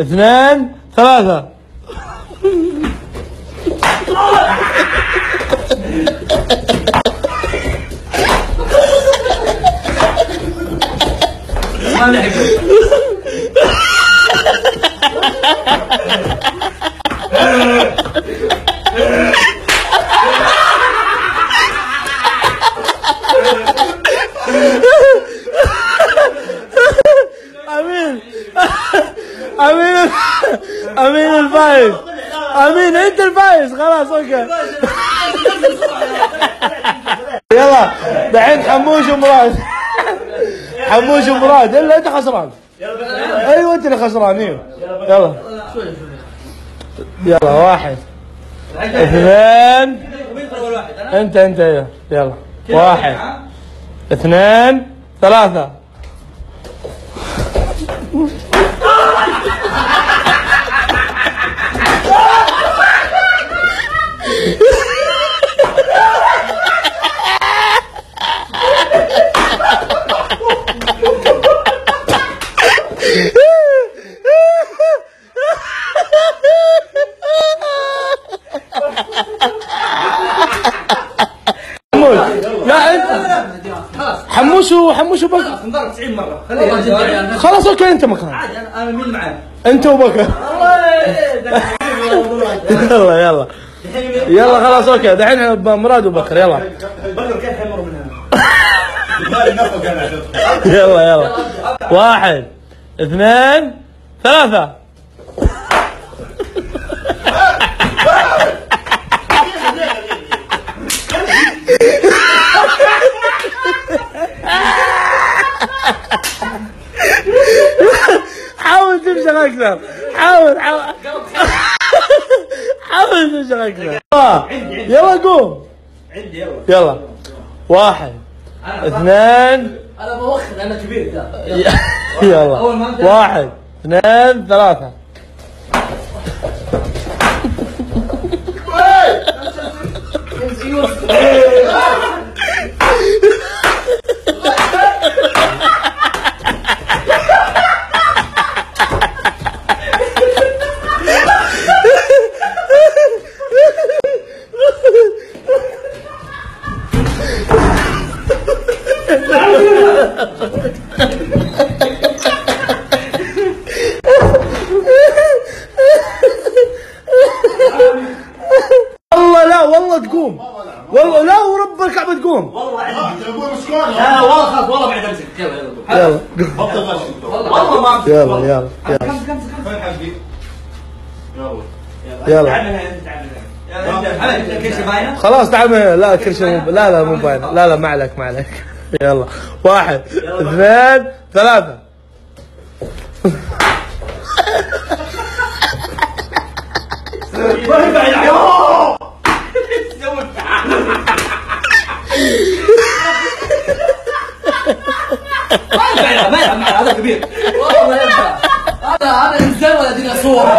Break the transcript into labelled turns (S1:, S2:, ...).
S1: اثنين ثلاثة.
S2: ما لعب
S1: أمين أمين الفايز. أمين أنت الفايز. خلاص okay. يلا دحين حموش ومراد. حموش ومراد. الا أنت خسران. أيوه أنت اللي خسران. إيوه. يلا. يلا واحد. اثنين. أنت أنت أيوه يلا. واحد. اثنين ثلاثة. حموش لا أنت. حموش وحموش وبكر
S2: انضرب 90 مره
S1: خلاص okay أنت مكان
S2: عادي أنا مين معاه
S1: أنت وبكر. يلا يلا. يلا خلاص okay. دحين مراد وبكر. يلا.
S2: بكر كيف من هنا
S1: يلا يلا. واحد اثنين ثلاثة حاول تمشي أكثر حاول حاول حاول تمشي أكثر يلا قوم
S2: عندي يلا
S1: يلا. واحد اثنين.
S2: أنا بوخر أنا كبير لا
S1: يلا. واحد اثنين ثلاثة والله لا والله تقوم والله لا ورب الكعبة تقوم
S2: والله عندي.
S3: تبون مسكون
S2: لا والله خلاص والله بعد أمسك. يلا يلا
S1: يلا.
S2: والله ما
S1: يلا يلا يلا.
S3: فين حقي؟ يلا.
S1: يلا.
S2: يلا
S1: خلاص تعال لا كل شيء مو- لا لا مو باين لا لا ما عليك ما عليك. يلا. واحد اثنين ثلاثة.
S2: ما هي باينه ما يلعب ما يلعب هذا كبير. والله ما ينفع. هذا هذا انسان ولا ديناصور؟